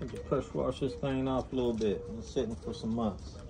Need to pressure wash this thing off a little bit. It's sitting for some months.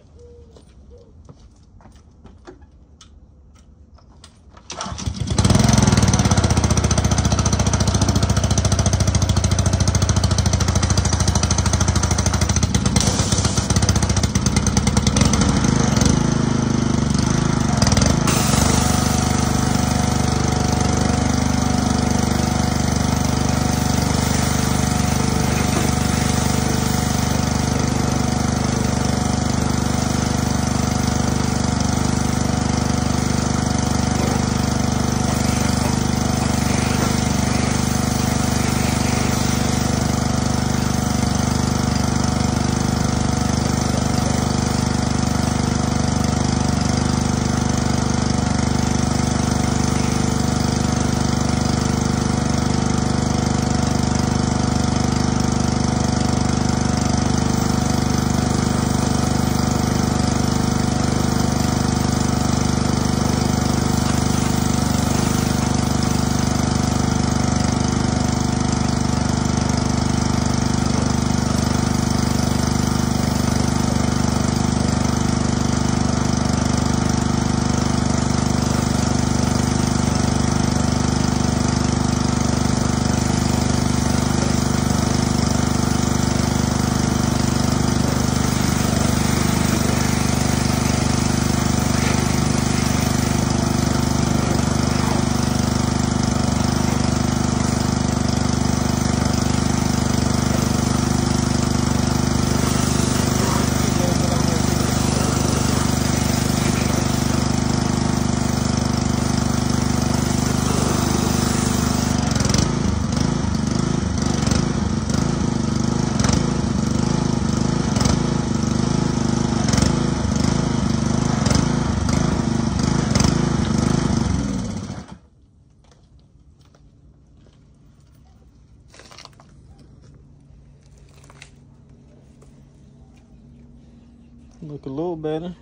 Look a little better.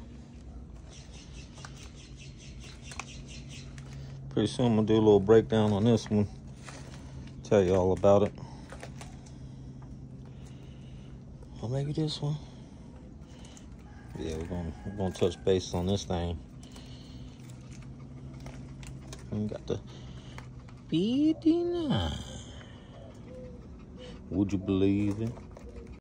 Pretty soon I'm gonna do a little breakdown on this one. Tell you all about it. Or maybe this one. Yeah, we're gonna we're gonna touch base on this thing. We got the B D 9 Would you believe it?